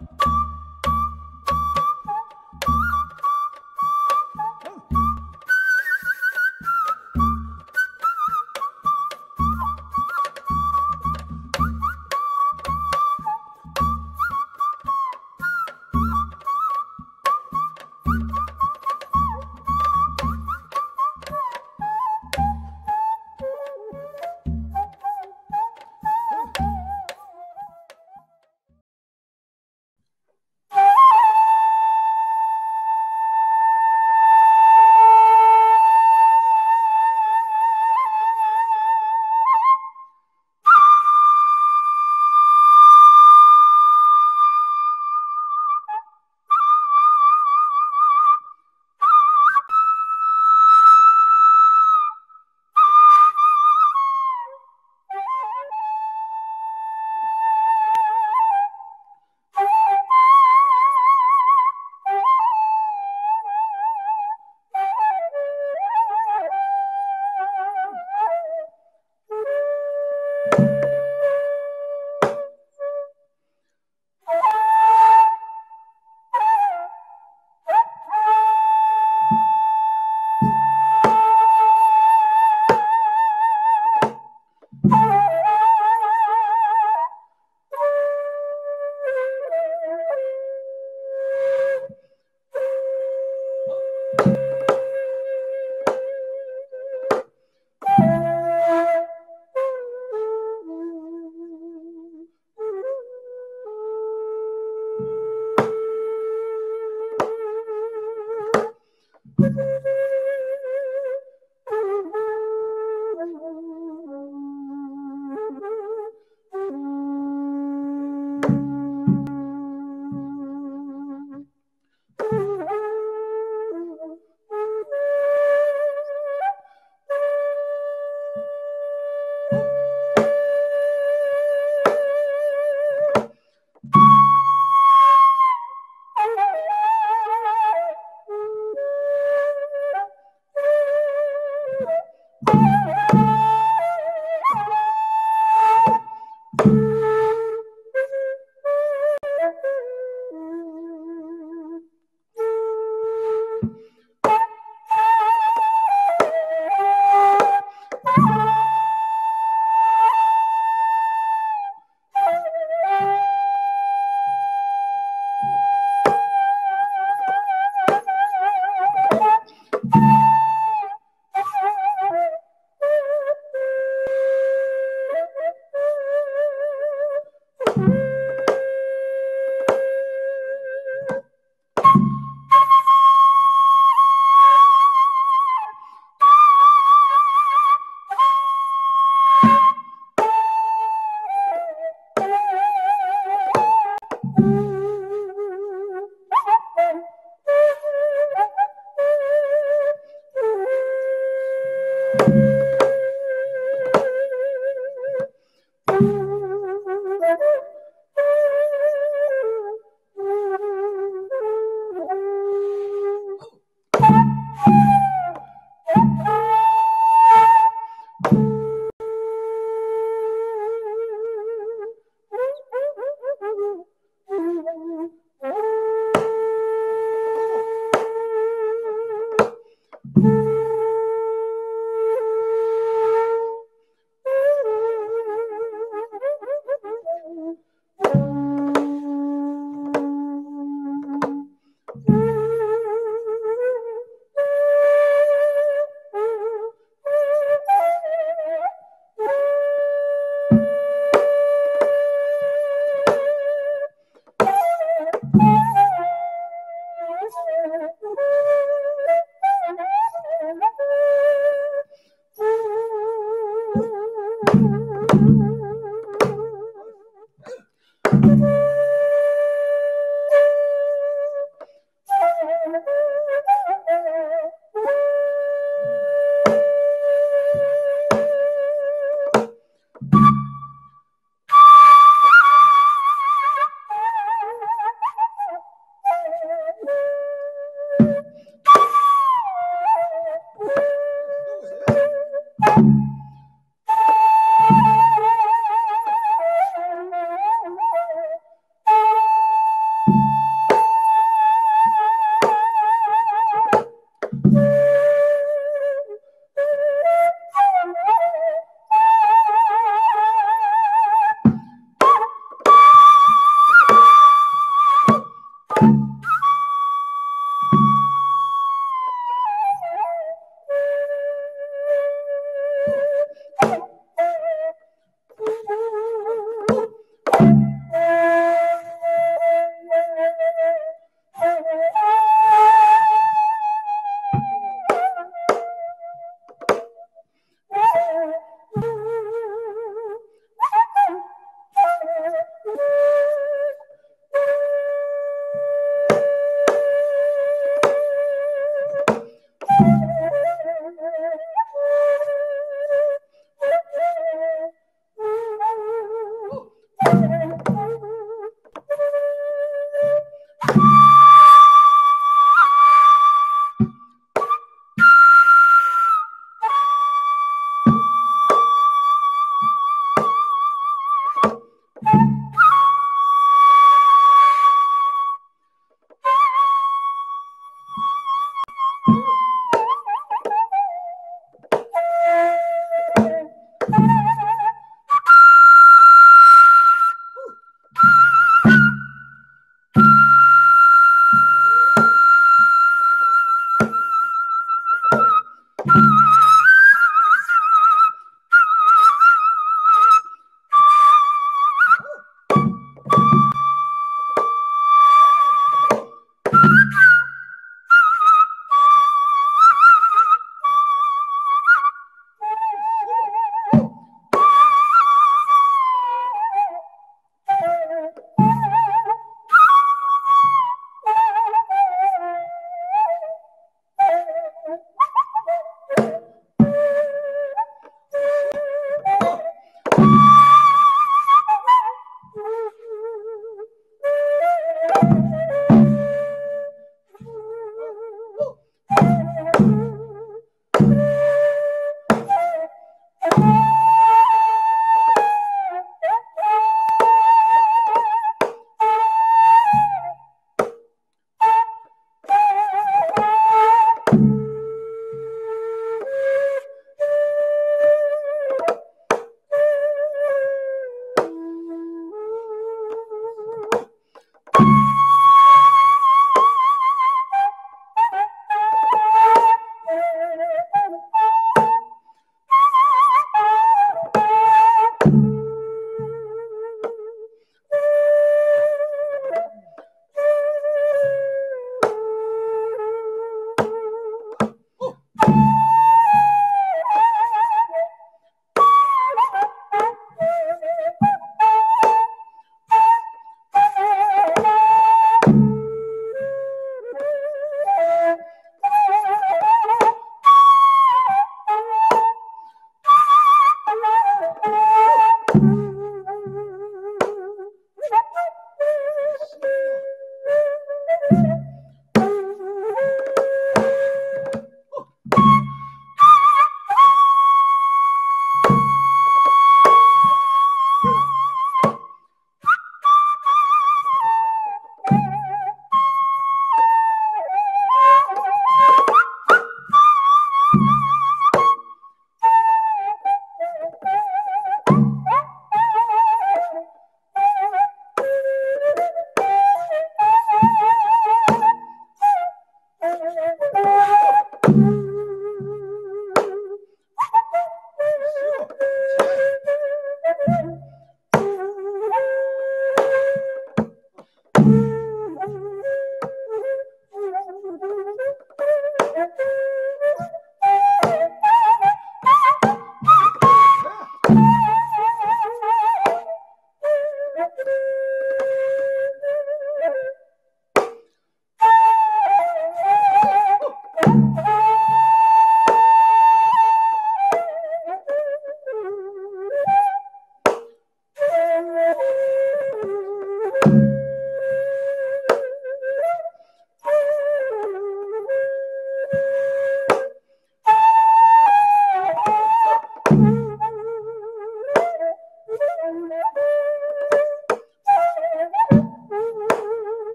you